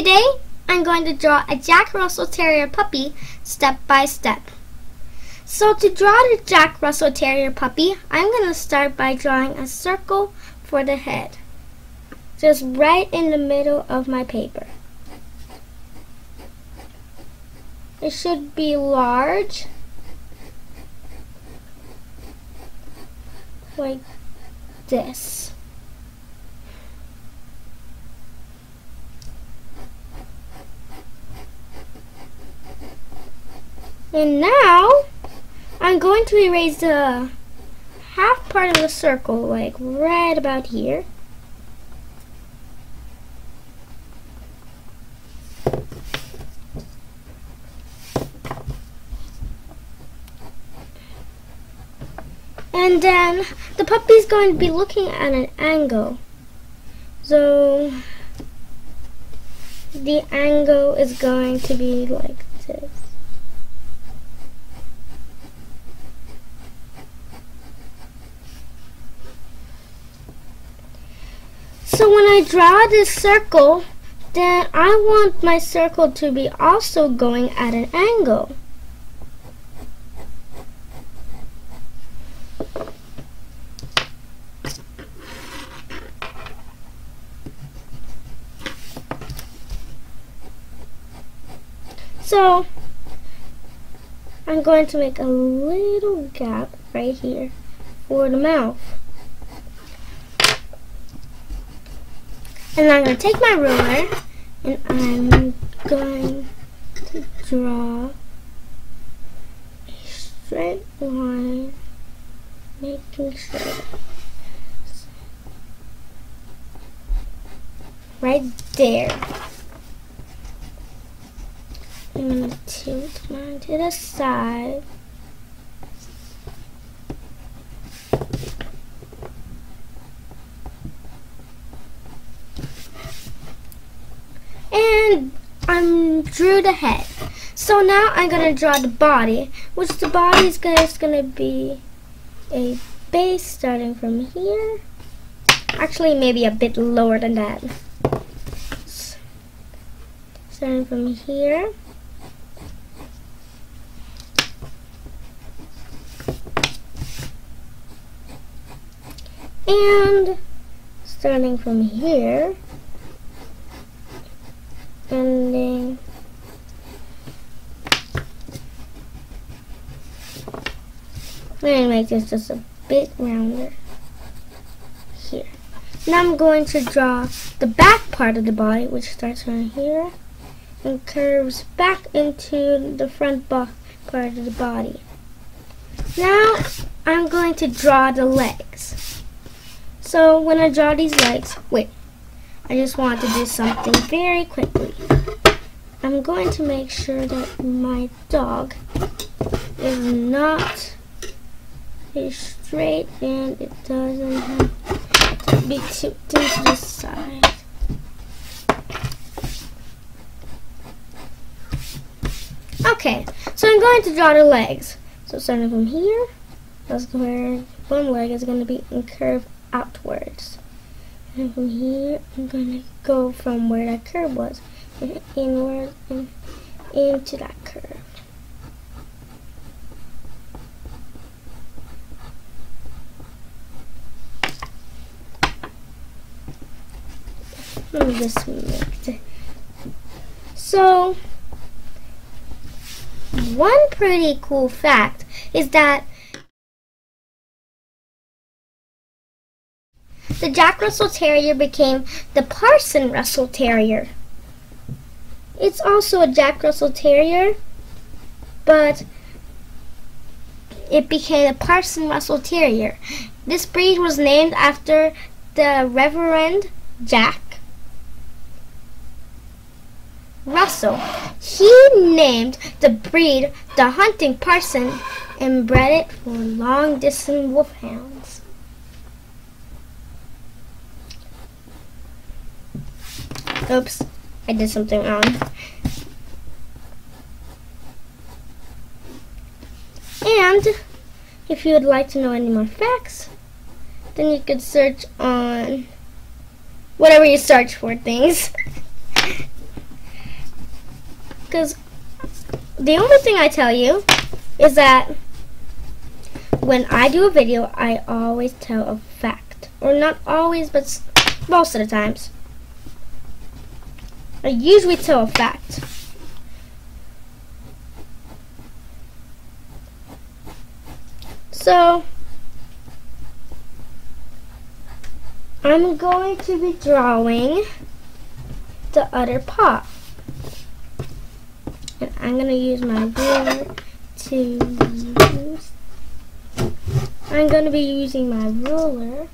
Today, I'm going to draw a Jack Russell Terrier puppy step by step. So to draw the Jack Russell Terrier puppy, I'm going to start by drawing a circle for the head. Just right in the middle of my paper. It should be large. Like this. And now, I'm going to erase the half part of the circle, like right about here. And then the puppy's going to be looking at an angle. So the angle is going to be like this. So when I draw this circle, then I want my circle to be also going at an angle. So, I'm going to make a little gap right here for the mouth. And I'm going to take my ruler and I'm going to draw a straight line, making sure right there. I'm going to tilt mine to the side. And I drew the head. So now I'm going to draw the body, which the body is going to be a base starting from here. Actually, maybe a bit lower than that. Starting from here. And starting from here, I'm going to make this just a bit rounder here. Now I'm going to draw the back part of the body, which starts from here and curves back into the front part of the body. Now I'm going to draw the legs. So when I draw these legs, wait, I just want to do something very quickly. I'm going to make sure that my dog is not is straight and it doesn't have to be tipped to the side. Okay, so I'm going to draw the legs. So starting from here, that's where one leg is going to be curved outwards. From here, I'm to go from where that curve was, inward and into that curve. Let me just make it. So, one pretty cool fact is that the Jack Russell Terrier became the Parson Russell Terrier. It's also a Jack Russell Terrier, but it became a Parson Russell Terrier. This breed was named after the Reverend Jack Russell. He named the breed the Hunting Parson and bred it for long distance wolfhounds. Oops, I did something wrong. And if you would like to know any more facts, then you could search on whatever you search for things. Because the only thing I tell you is that when I do a video, I always tell a fact. Or not always, but most of the times. I usually tell a fact. So, I'm going to be drawing the other paw. And I'm going to use my ruler to use, I'm going to be using my ruler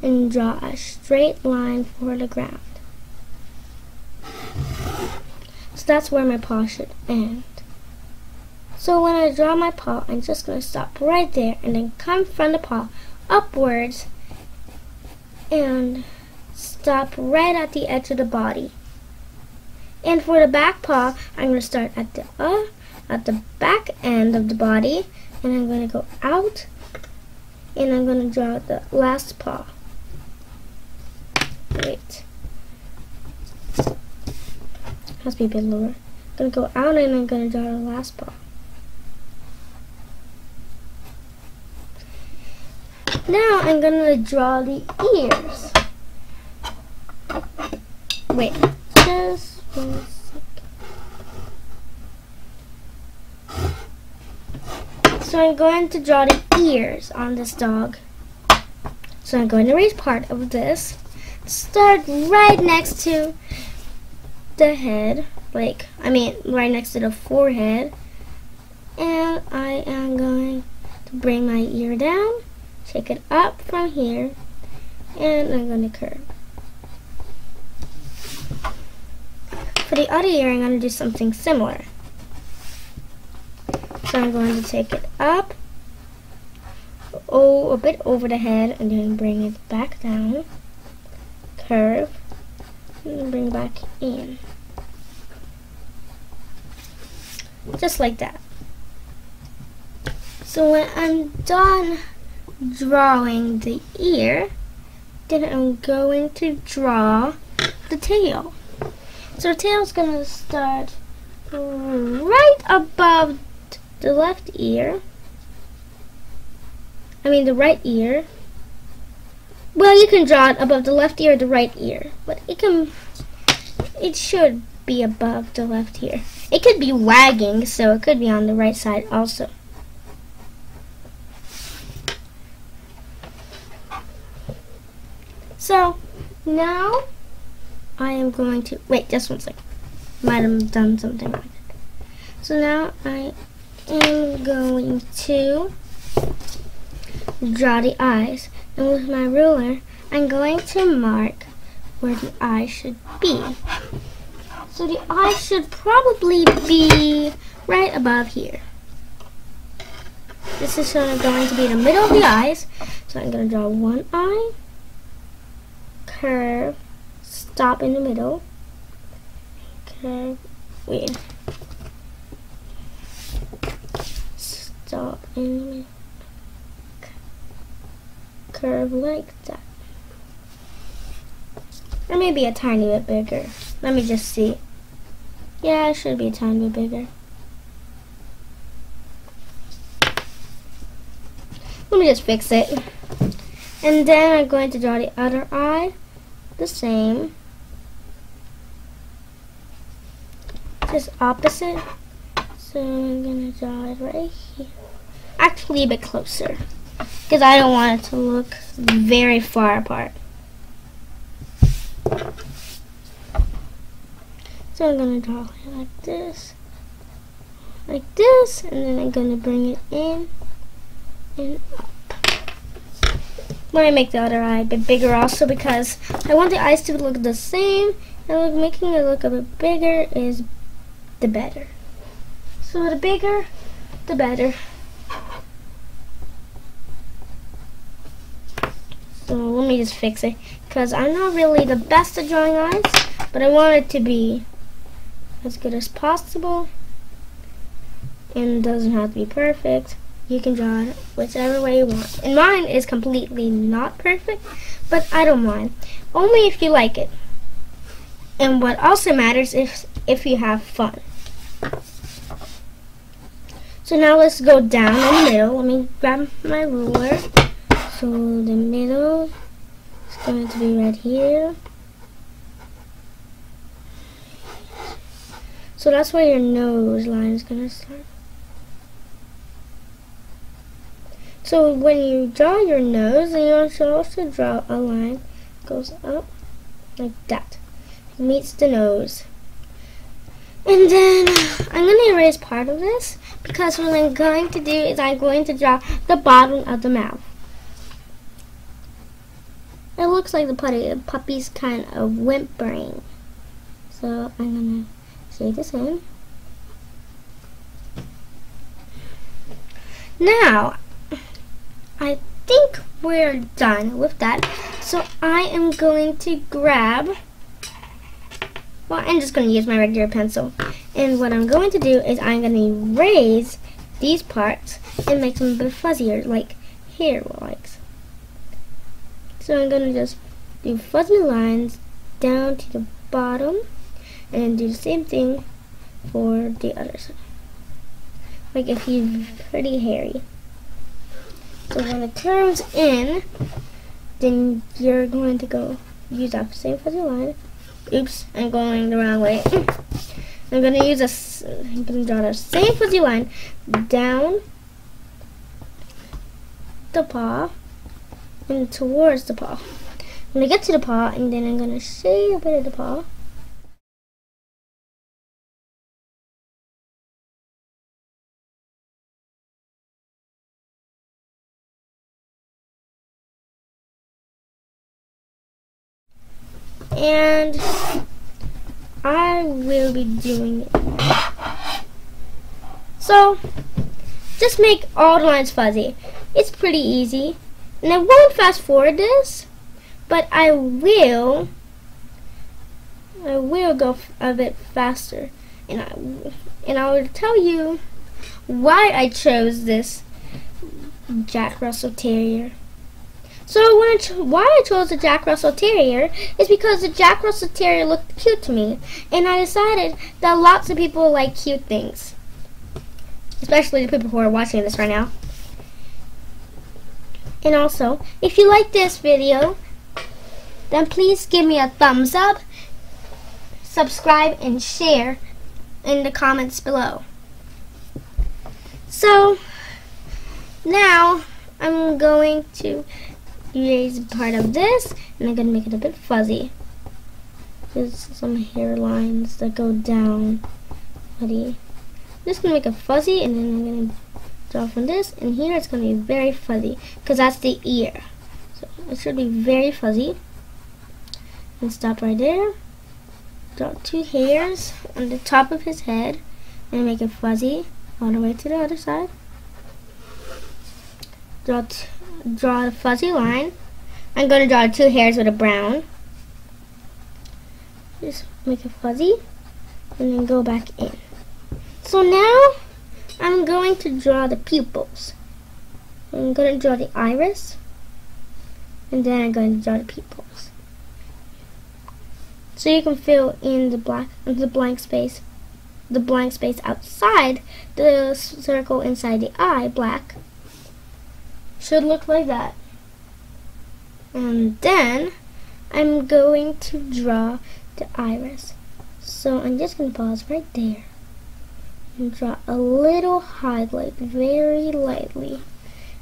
and draw a straight line for the ground. So that's where my paw should end. So when I draw my paw, I'm just going to stop right there and then come from the paw upwards and stop right at the edge of the body. And for the back paw, I'm going to start at the uh, at the back end of the body and I'm going to go out and I'm going to draw the last paw. Wait. Must be a bit lower. I'm to go out and I'm to draw the last paw. Now I'm to draw the ears. Wait, just one second. So I'm going to draw the ears on this dog. So I'm going to erase part of this. Start right next to the head, like, I mean, right next to the forehead. And I am going to bring my ear down take it up from here and I'm going to curve. For the other ear, I'm going to do something similar. So I'm going to take it up, oh, a bit over the head, and then bring it back down, curve, and bring back in. Just like that. So when I'm done drawing the ear, then I'm going to draw the tail. So the tail is going to start right above the left ear. I mean the right ear. Well, you can draw it above the left ear or the right ear, but it can, it should be above the left ear. It could be wagging, so it could be on the right side also. So now I am going to, wait, just one second. Might have done something wrong. So now I am going to draw the eyes. And with my ruler, I'm going to mark where the eye should be. So the eye should probably be right above here. This is sort of going to be the middle of the eyes. So I'm going to draw one eye curve, stop in the middle, curve, wait, stop in the middle, curve like that. Or maybe a tiny bit bigger. Let me just see. Yeah, it should be a tiny bit bigger. Let me just fix it. And then I'm going to draw the other eye the same. Just opposite. So I'm going to draw it right here. Actually a bit closer. Because I don't want it to look very far apart. So I'm going to draw it like this. Like this. And then I'm going to bring it in and up. Let me make the other eye a bit bigger also because I want the eyes to look the same and making it look a bit bigger is the better. So the bigger, the better. So let me just fix it because I'm not really the best at drawing eyes, but I want it to be as good as possible and doesn't have to be perfect you can draw it whichever way you want. And mine is completely not perfect, but I don't mind. Only if you like it. And what also matters is if you have fun. So now let's go down in the middle. Let me grab my ruler. So the middle going to be right here. So that's where your nose line is going to start. So when you draw your nose, you should also draw a line goes up like that. It meets the nose. And then I'm going to erase part of this because what I'm going to do is I'm going to draw the bottom of the mouth. It looks like the putty, puppy's kind of whimpering. So I'm to shade this in. Now, I think we're done with that. So I am going to grab, well, I'm just going to use my regular pencil. And what I'm going to do is I'm going to erase these parts and make them a bit fuzzier, like hair likes. So I'm going to just do fuzzy lines down to the bottom and do the same thing for the other side. Like if he's pretty hairy. So when it turns in, then you're going to go use that same fuzzy line. Oops, I'm going the wrong way. I'm going to use a, I'm to draw the same fuzzy line down the paw and towards the paw. I'm going to get to the paw and then I'm going to shade a bit of the paw. and I will be doing it. So, just make all the lines fuzzy. It's pretty easy. And I won't fast forward this, but I will, I will go a bit faster. And I, and I will tell you why I chose this Jack Russell Terrier. So I why I chose the Jack Russell Terrier is because the Jack Russell Terrier looked cute to me, and I decided that lots of people like cute things, especially the people who are watching this right now. And also, if you like this video, then please give me a thumbs up, subscribe, and share in the comments below. So, now I'm going to erase part of this and I'm going to make it a bit fuzzy. There's some hairlines that go down. Buddy. I'm just going to make it fuzzy and then I'm going to draw from this and here it's going to be very fuzzy because that's the ear. So it should be very fuzzy. And stop right there. Draw two hairs on the top of his head and make it fuzzy all the way to the other side. Draw draw a fuzzy line. I'm going to draw two hairs with a brown. Just make it fuzzy and then go back in. So now going to draw the pupils. I'm going to draw the iris and then I'm going to draw the pupils. So you can fill in the black the blank space the blank space outside the circle inside the eye black should look like that. And then I'm going to draw the iris. So I'm just going to pause right there and draw a little highlight very lightly.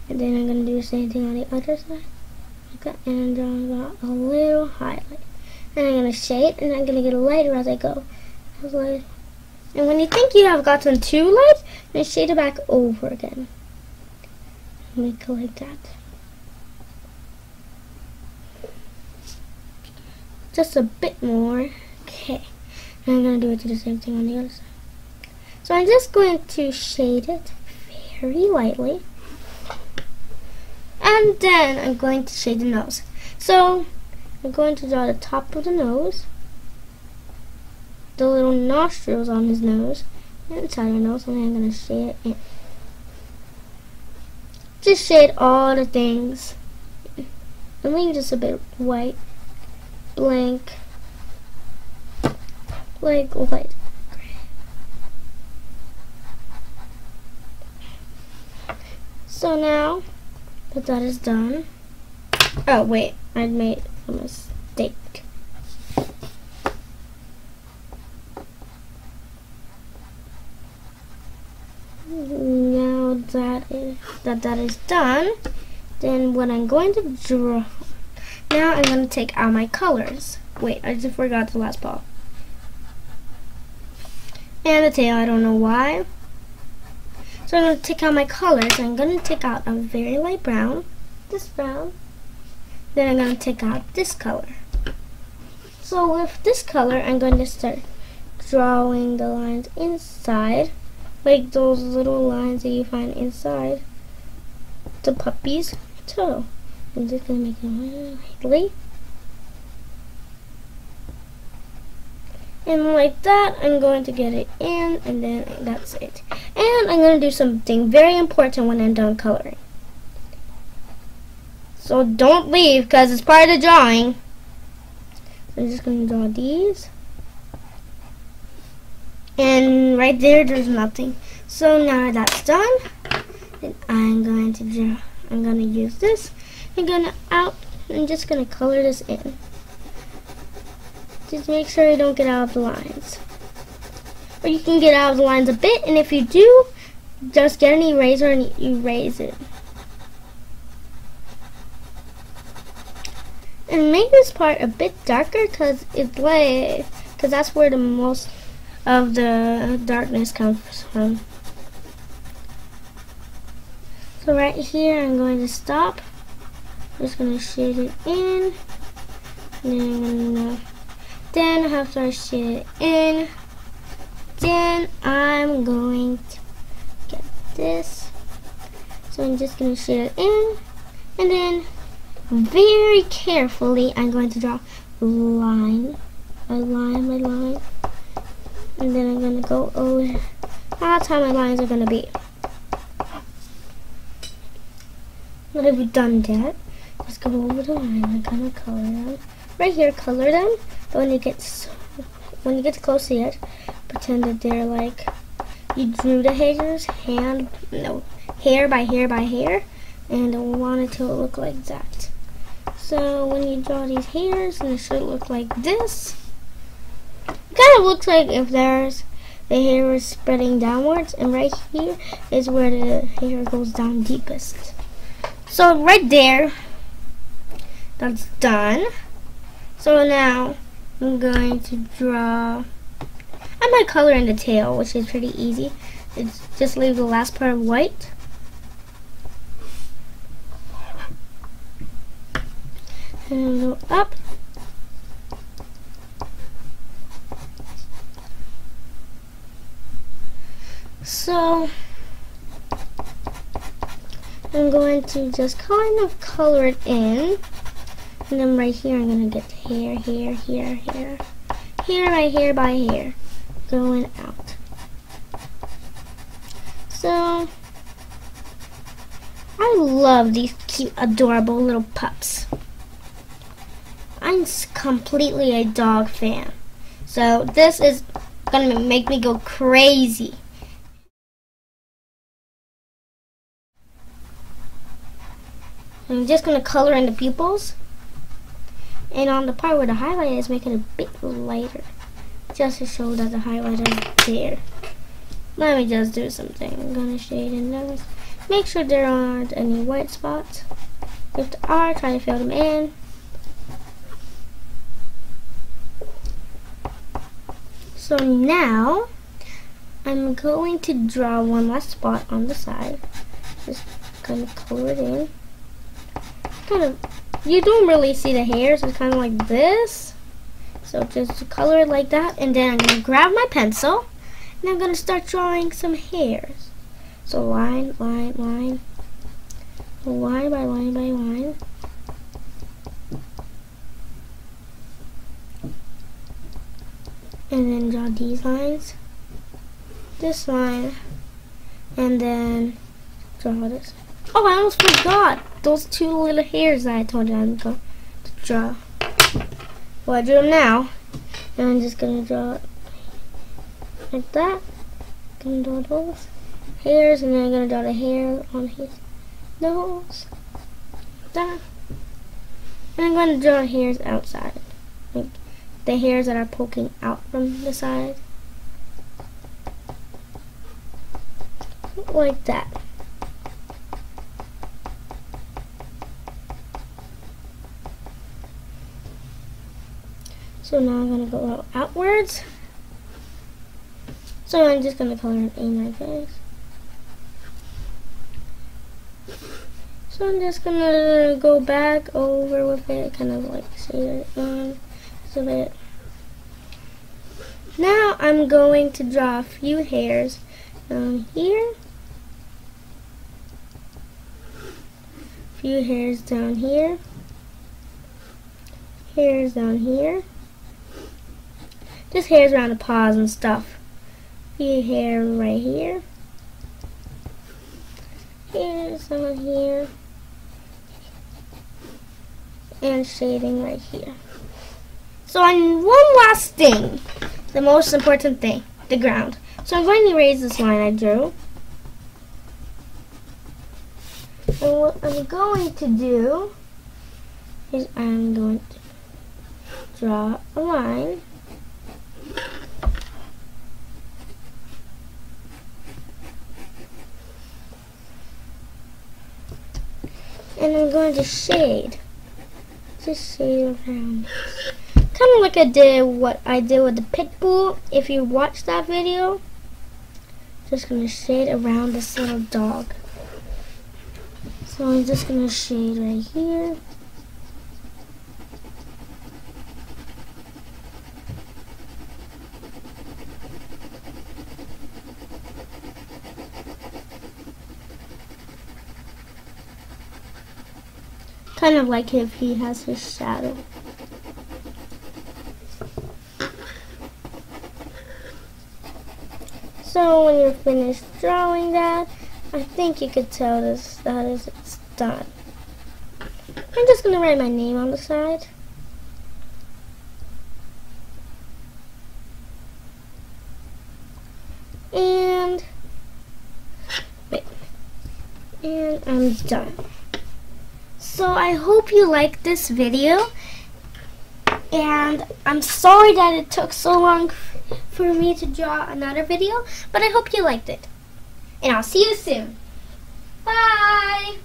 And then I'm going to do the same thing on the other side. Okay, and I'm draw a little highlight. And I'm going to shade and I'm going to get lighter as I go. And when you think you have gotten too light, then shade it back over again make it like that. Just a bit more. Okay. And I'm going to do it to the same thing on the other side. So I'm just going to shade it very lightly. And then I'm going to shade the nose. So I'm going to draw the top of the nose, the little nostrils on his nose, inside the nose, and I'm going to shade it in. Just shade all the things. And leave just a bit white, blank. like white. So now that that is done, oh wait, I made a mistake. Now that is that that is done, then what I'm going to draw. Now I'm going to take out my colors. Wait, I just forgot the last ball. And the tail, I don't know why. So I'm going to take out my colors. I'm going to take out a very light brown, this brown. Then I'm going to take out this color. So with this color, I'm going to start drawing the lines inside, like those little lines that you find inside the puppy's toe. I'm just going to make it lightly. And like that, I'm going to get it in, and then that's it. And I'm going to do something very important when I'm done coloring. So don't leave, because it's part of the drawing. So I'm just going to draw these. And right there, there's nothing. So now that's done, then I'm going to draw. I'm going to use this. I'm going to out. I'm just going to color this in. Just make sure you don't get out of the lines. Or you can get out of the lines a bit, and if you do, just get an eraser and erase it. And make this part a bit darker because it's like, because that's where the most of the darkness comes from. So right here, I'm going to stop. I'm just going to shade it in. And then I'm going to then I shade it in, then I'm going to get this. So I'm just going to shade it in. And then very carefully, I'm going to draw line, a line, a line. And then I'm going to go over. That's how my lines are going to be. What have we done that? Let's go over the line. I'm going to color them. Right here, color them. When you get when you get close to it, pretend that they're like you drew the hairs hand no hair by hair by hair, and want it to look like that. So when you draw these hairs, and it should look like this. It kind of looks like if there's the hair is spreading downwards, and right here is where the hair goes down deepest. So right there, that's done. So now I'm going to draw, I might color in the tail, which is pretty easy. It's just leave the last part white. And go up. So, I'm going to just kind of color it in. And then right here, I'm to get hair, hair, hair, hair. Hair right here by here, Going out. So, I love these cute, adorable little pups. I'm completely a dog fan. So, this is to make me go crazy. I'm just going to color in the pupils. And on the part where the highlight is, make it a bit lighter. Just to show that the highlight is there. Let me just do something. I'm to shade in those. Make sure there aren't any white spots. If there are, try to fill them in. So now, I'm going to draw one last spot on the side. Just kind of color it in. Kind of you don't really see the hairs. It's kind of like this. So just color it like that. And then I'm going to grab my pencil. And I'm going to start drawing some hairs. So line, line, line. Line by line by line. And then draw these lines. This line. And then draw this. Oh, I almost forgot those two little hairs that I told you I was going to draw. Well, I drew them now. And I'm just going to draw it like that. Gonna draw those hairs, and then I'm gonna draw the hair on his nose. That. And I'm gonna draw hairs outside, like the hairs that are poking out from the side, like that. So now I'm going to go outwards. So I'm just going to color in my face. So I'm just going to go back over with it, kind of like see it um, on a bit. Now I'm going to draw a few hairs down here. A few hairs down here. Hairs down here. Just hairs around the paws and stuff. Few hair right here. Hairs on here. And shading right here. So on one last thing, the most important thing, the ground. So I'm going to erase this line I drew. And what I'm going to do is I'm going to draw a line and I'm going to shade. Just shade around. Kind of like I did what I did with the pit bull. If you watched that video, just going to shade around this little dog. So I'm just going to shade right here. Kind of like if he has his shadow. So when you're finished drawing that, I think you could tell this that is it's done. I'm just gonna write my name on the side. And wait. And I'm done. So I hope you liked this video. And I'm sorry that it took so long for me to draw another video, but I hope you liked it. And I'll see you soon. Bye!